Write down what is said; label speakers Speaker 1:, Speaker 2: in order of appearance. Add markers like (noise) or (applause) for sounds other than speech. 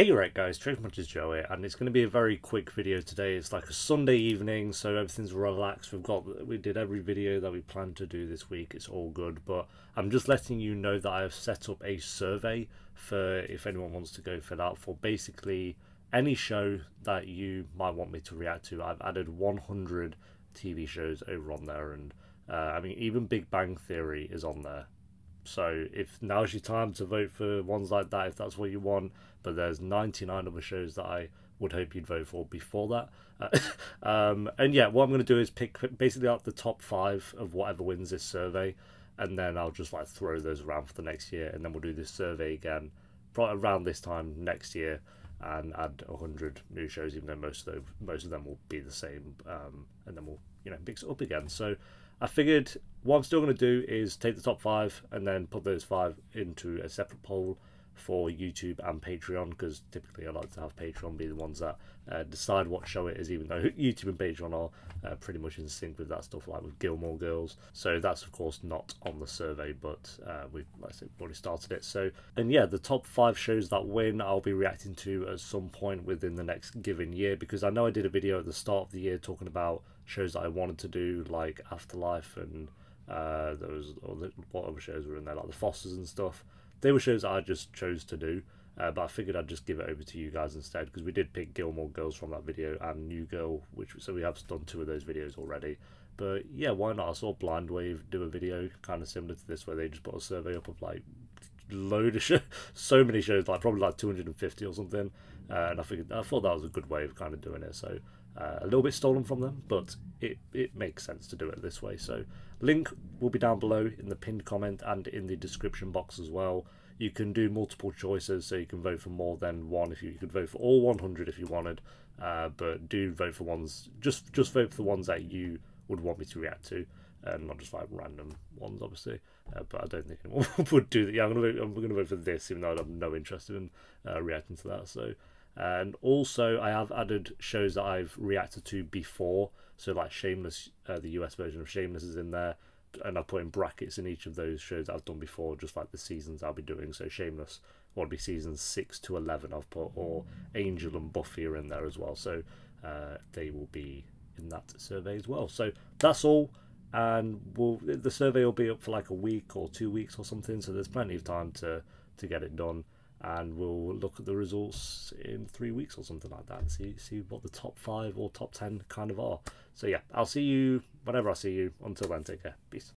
Speaker 1: Hey right guys, Trophy Munchers Joe and it's going to be a very quick video today. It's like a Sunday evening, so everything's relaxed. We've got, we did every video that we planned to do this week. It's all good, but I'm just letting you know that I have set up a survey for if anyone wants to go fill out for basically any show that you might want me to react to. I've added 100 TV shows over on there, and uh, I mean even Big Bang Theory is on there. So if now's your time to vote for ones like that, if that's what you want, but there's 99 other shows that I would hope you'd vote for before that. Uh, (laughs) um, and yeah, what I'm going to do is pick basically out the top five of whatever wins this survey, and then I'll just like throw those around for the next year, and then we'll do this survey again probably around this time next year and add 100 new shows even though most of them, most of them will be the same um, and then we'll you know mix it up again. So I figured what I'm still going to do is take the top five and then put those five into a separate poll for YouTube and Patreon because typically I like to have Patreon be the ones that uh, decide what show it is, even though (laughs) YouTube and Patreon are uh, pretty much in sync with that stuff, like with Gilmore Girls. So that's of course not on the survey, but uh, we've like I said, already started it. So and yeah, the top five shows that win, I'll be reacting to at some point within the next given year because I know I did a video at the start of the year talking about shows that I wanted to do, like Afterlife and uh, there was what other shows were in there, like the Fosters and stuff. They were shows I just chose to do, uh, but I figured I'd just give it over to you guys instead because we did pick Gilmore Girls from that video and New Girl, which so we have done two of those videos already. But yeah, why not? I saw Blind Wave do a video kind of similar to this where they just put a survey up of like load of (laughs) shows, so many shows, like probably like 250 or something. Uh, and I figured I thought that was a good way of kind of doing it. So uh, a little bit stolen from them, but it, it makes sense to do it this way. So link will be down below in the pinned comment and in the description box as well. You can do multiple choices, so you can vote for more than one. If you, you could vote for all 100 if you wanted, uh, but do vote for ones. Just just vote for the ones that you would want me to react to, and not just like random ones, obviously. Uh, but I don't think anyone (laughs) would do that. Yeah, I'm gonna vote, I'm gonna vote for this, even though I'm no interest in uh, reacting to that. So and also I have added shows that I've reacted to before. So like Shameless, uh, the US version of Shameless is in there, and I put in brackets in each of those shows I've done before, just like the seasons I'll be doing. So Shameless will be seasons six to eleven. I've put or Angel and Buffy are in there as well. So uh, they will be in that survey as well. So that's all. And we'll, the survey will be up for like a week or two weeks or something. So there's plenty of time to to get it done and we'll look at the results in three weeks or something like that and see see what the top five or top ten kind of are. So yeah, I'll see you whenever I see you. Until then, take care. Peace.